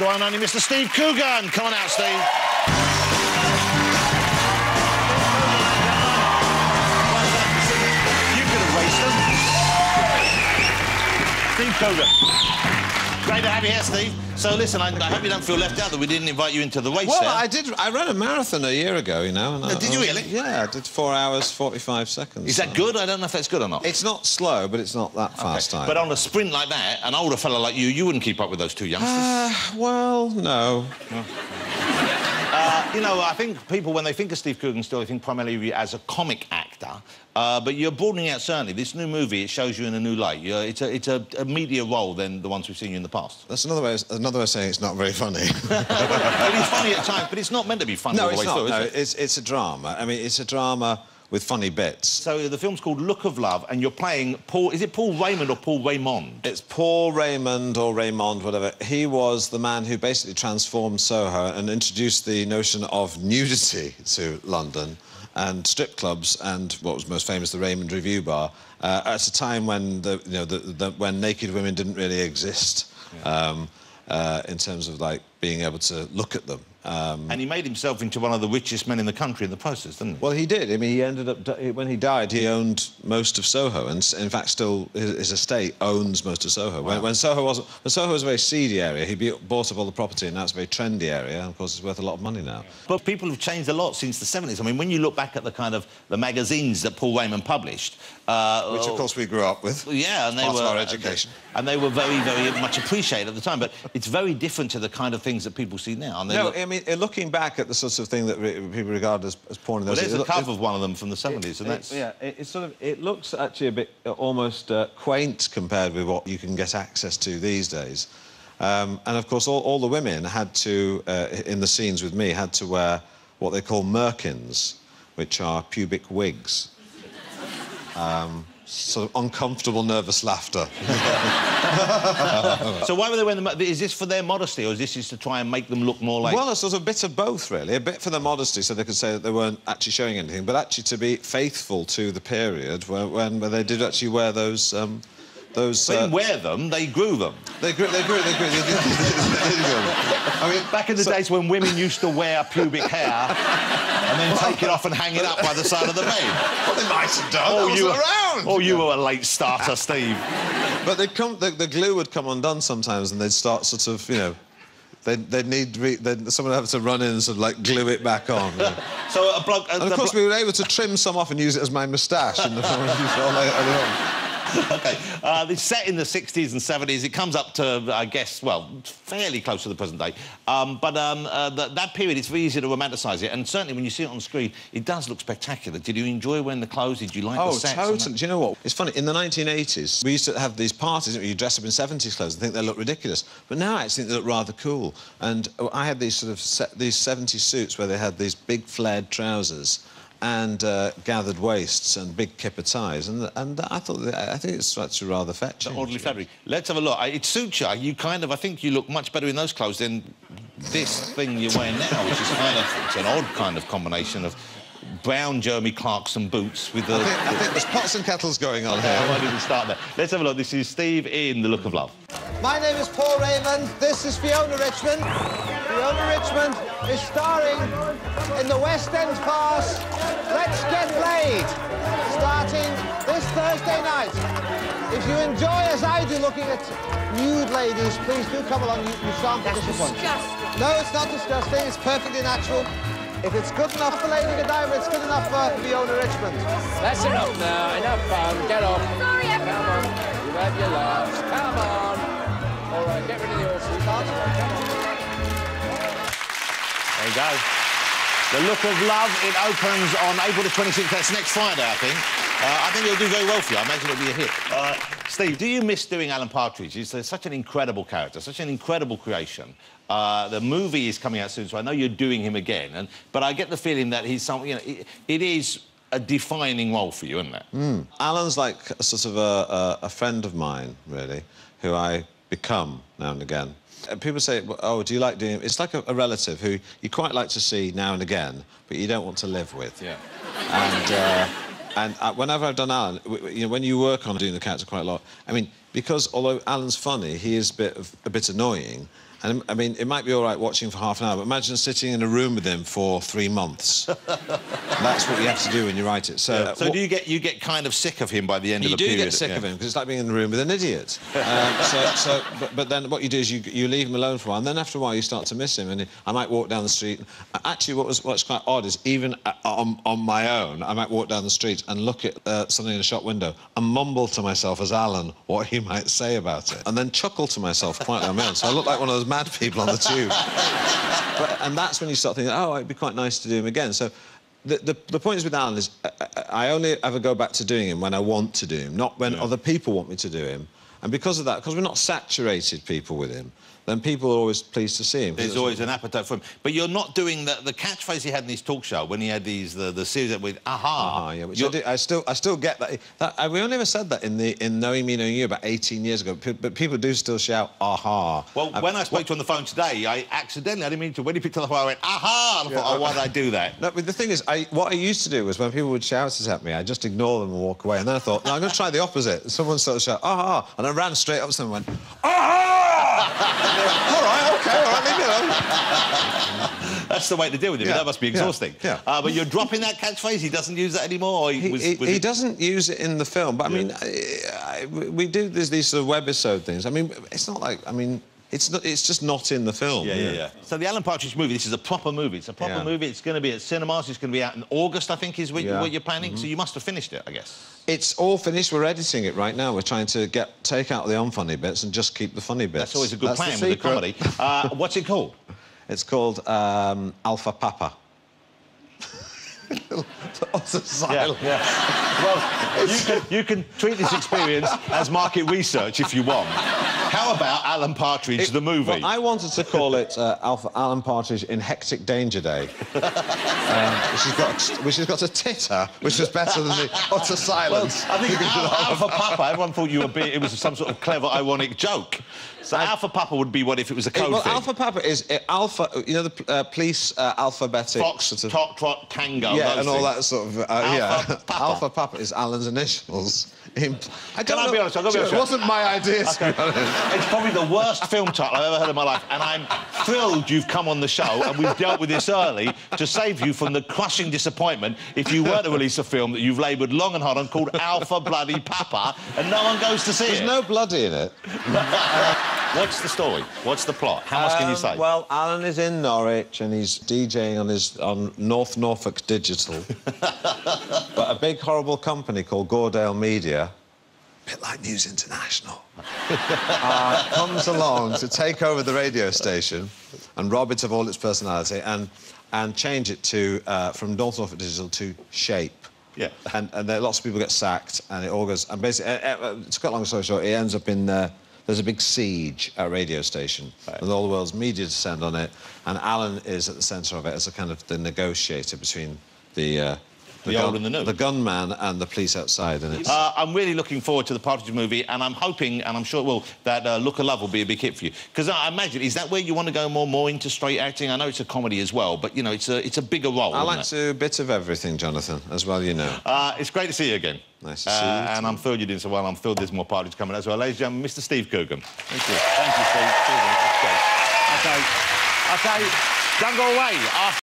the one and Mr. Steve Coogan. Come on out, Steve. Steve Coogan. Great to have you here, Steve. So listen, I, I hope you don't feel left out that we didn't invite you into the race Well, there. I did. I ran a marathon a year ago, you know. And I, Uh, did you really? Yeah, I did four hours forty-five seconds. Is that so- good? I don't know if that's good or not. It's not slow, but it's not that fast Okay. time. But on a sprint like that, an older fella like you, you wouldn't keep up with those two youngsters. Uh, well, no. Uh, you know, I think people, when they think of Steve Coogan, still they think primarily as a comic actor. Uh, but you're broadening out, certainly. This new movie, it shows you in a new light. You're, it's a, it's a, a media role than the ones we've seen you in the past. That's another way. Of, another way of saying it's not very funny. it's funny at times, but it's not meant to be funny no, all the it's way not. through, no, it? it's it's a drama. I mean, it's a drama with funny bits. So the film's called Look of Love, and you're playing Paul... Is it Paul Raymond or Paul Raymond? It's Paul Raymond or Raymond, whatever. He was the man who basically transformed Soho and introduced the notion of nudity to London and strip clubs and what was most famous, the Raymond Revuebar, uh, at a time when the, you know the, the, when naked women didn't really exist um, uh, in terms of like being able to look at them. Um, And he made himself into one of the richest men in the country in the process, didn't he? well, he did. I mean, he ended up when he died. He owned most of Soho, and in fact, still his, his estate owns most of Soho. When, when Soho was when Soho was a very seedy area, he bought up all the property, and now it's a very trendy area. And of course, it's worth a lot of money now. But people have changed a lot since the 70s. I mean, when you look back at the kind of the magazines that Paul Raymond published... Uh, Which, of course, we grew up with. Yeah, and they were education. and they were very, very much appreciated at the time. But it's very different to the kind of things that people see now. And they No, mean, uh, looking back at the sort of thing that people regard as, as porn in well, there's a it- cover it- of one of them from the 70s, and It- that's yeah, it, it's sort of it looks actually a bit uh, almost uh, quaint compared with what you can get access to these days. Um, and of course, all, all the women had to, uh, in the scenes with me, had to wear what they call merkins, which are pubic wigs. Um, sort of uncomfortable, nervous laughter. So why were they wearing the... Is this for their modesty, or is this just to try and make them look more like... Well, a sort of bit of both, really. A bit for their modesty, so they could say that they weren't actually showing anything, but actually to be faithful to the period where, when, where they did actually wear those. Um, those. they uh, didn't wear them, they grew them. they grew. They grew. They grew. They, did. I mean, Back in the days when women used to wear pubic hair and then take it off and hang it up by the side of the bed. well, they might have done. I you were, around. Oh, you were a late starter, Steve. But they'd come. The, the glue would come undone sometimes, and they'd start sort of, you know. They'd, they'd need re, they'd, someone would have to run in and sort of like glue it back on. you know. So a bloke... and of course, we were able to trim some off and use it as my moustache in the film. OK. Uh, it's set in the 60s and 70s. It comes up to, I guess, well, fairly close to the present day. Um, but um, uh, th that period, it's very easy to romanticise it. And certainly when you see it on screen, it does look spectacular. Did you enjoy wearing the clothes? Did you like Oh, the sets? and totally. Do you know what? It's funny. In the 1980s, we used to have these parties where you dress up in 70s clothes and think they look ridiculous. But now I actually think they look rather cool. And oh, I had these sort of se- these 70s suits where they had these big flared trousers and uh, gathered waists and big kipper ties, and and I thought that, I think it's actually rather fetching. that Orderly fabric. Let's have a look. It suits you. You kind of, I think you look much better in those clothes than this thing you're wearing now, which is kind of, it's an odd kind of combination of brown Jeremy Clarkson boots with the... I think, I think there's pots and kettles going on I here. won't even start there. Let's have a look. This is Steve in The Look of Love. My name is Paul Raymond. This is Fiona Richmond. Fiona Richmond is starring in the West End farce Let's Get Laid, starting this Thursday night. If you enjoy, as I do, looking at nude ladies, please do come along. You, you shan't be disappointed. No, it's not disgusting. It's perfectly natural. If it's good enough for Lady Godiva, it's good enough for Fiona Richmond. That's enough now. Enough fun. Get off. Sorry, Come everyone. on. You've had your laughs. Come on. All right, get rid of the horses. Come on. There you go. The Look of Love, it opens on April the 26th. That's next Friday, I think. Uh, I think it'll do very well for you. I imagine it'll be a hit. Uh, Steve, do you miss doing Alan Partridge? He's uh, such an incredible character, such an incredible creation. Uh, the movie is coming out soon, so I know you're doing him again. And, but I get the feeling that he's something, you know, it, it is a defining role for you, isn't it? Alan's like a sort of a, a, a friend of mine, really, who I become now and again. Uh, People say, "Oh, do you like doing?" It's like a, a relative who you quite like to see now and again, but you don't want to live with. Yeah. And uh, and uh, whenever I've done Alan, you know, when you work on doing the character quite a lot, I mean, because although Alan's funny, he is a bit of, a bit annoying. And I mean, it might be all right watching for half an hour, but imagine sitting in a room with him for three months. That's what you have to do when you write it. So, uh, So what- do you get you get kind of sick of him by the end you of the period? You do get sick yeah. of him because it's like being in a room with an idiot. um, so, so but, but then what you do is you, you leave him alone for a while, and then after a while you start to miss him. And I might walk down the street. Actually, what was what's quite odd is even uh, on, on my own, I might walk down the street and look at uh, something in a shop window and mumble to myself as Alan what he might say about it, and then chuckle to myself quietly on my own. So I look like one of those mad people on the tube. But, and that's when you start thinking, oh, it'd be quite nice to do him again. So the, the, the point is with Alan is I, I I only ever go back to doing him when I want to do him, not when other people want me to do him. And because of that, because we're not saturated people with him, then people are always pleased to see him. There's always an appetite for him. But you're not doing the, the catchphrase he had in his talk show when he had these the, the series with aha. Ah, yeah, which I, do, I still, I still get that. that I, we only ever said that in the in Knowing Me, Knowing You about 18 years ago. P- but people do still shout "aha." Well, Uh, when I spoke to you on the phone today, I accidentally, I didn't mean to, when he picked up the phone, I went, aha! And I thought, oh, why did I do that? No, but the thing is, I, what I used to do was when people would shout it at me, I just ignore them and walk away. And then I thought, no, I'm going to try the opposite. Someone started to shout, ah, ah, and I ran straight up to them and went, ah! And they went, all right, OK, all right, leave me alone. That's the way to deal with him. Yeah, That must be exhausting. yeah. Uh, but you're dropping that catchphrase? He doesn't use that anymore? Or He, was- he- was he it- doesn't use it in the film, but I mean, I, I, we do there's these sort of webisode things. I mean, it's not like, I mean, it's not, it's just not in the film. Yeah, yeah, yeah. So the Alan Partridge movie, this is a proper movie. It's a proper Yeah. movie. It's going to be at cinemas. It's going to be out in August, I think, is what, Yeah. what you're planning. So you must have finished it, I guess. It's all finished. We're editing it right now. We're trying to get take out the unfunny bits and just keep the funny bits. That's always a good That's plan the with the comedy. Uh, what's it called? It's called um, Alpha Papa. Utter silence. Well, you can, you can treat this experience as market research if you want. How about Alan Partridge, the movie? Well, I wanted to call it uh, Alpha Alan Partridge in Hectic Danger Day, um, which, has got, which has got a titter, which is better than the utter silence. I think Al- Alpha Papa, everyone thought you were being... it was some sort of clever, ironic joke. So Alpha Papa would be what if it was a code well, thing? Alpha Papa is uh, Alpha, you know, the uh, police uh, alphabetic. Fox, sort of- Tot, Trot, Tango. yeah, and all that sort of. Uh, Alpha yeah. Papa. Alpha Papa is Alan's initials. In, I don't I know. be honest? I've got to be It wasn't my idea. to be honest. It's probably the worst film title I've ever heard in my life, and I'm thrilled you've come on the show and we've dealt with this early to save you from the crushing disappointment if you were to release a film that you've laboured long and hard on called Alpha Bloody Papa, and no one goes to see There's it. no bloody in it. What's the story? What's the plot? How much can you Um, say? Well, Alan is in Norwich and he's DJing on his on North Norfolk Digital. but a big horrible company called Gordale Media, bit like News International, uh, comes along to take over the radio station and rob it of all its personality and and change it to uh, from North Norfolk Digital to Shape. Yeah. And, and there, lots of people get sacked, and it all goes. And basically, uh, uh, to a long story short, it ends up in. Uh, there's a big siege at a radio station, with all the world's media descend on it, and Alan is at the centre of it as a kind of the negotiator between the. Uh, The old and the new. The gunman and the police outside, and it's. Uh, I'm really looking forward to the Partridge movie, and I'm hoping, and I'm sure it will, that uh, Look of Love will be a big hit for you. Because I imagine, is that where you want to go more more into straight acting? I know it's a comedy as well, but, you know, it's a, it's a bigger role, I like it? to do a bit of everything, Jonathan, as well, you know. Uh, it's great to see you again. Nice to see you And too. I'm thrilled you're doing so well. I'm thrilled there's more Partridge coming as well. Ladies and gentlemen, Mr. Steve Coogan. Thank you. Thank you, Steve. Steve, that's. OK. OK. Don't go away. After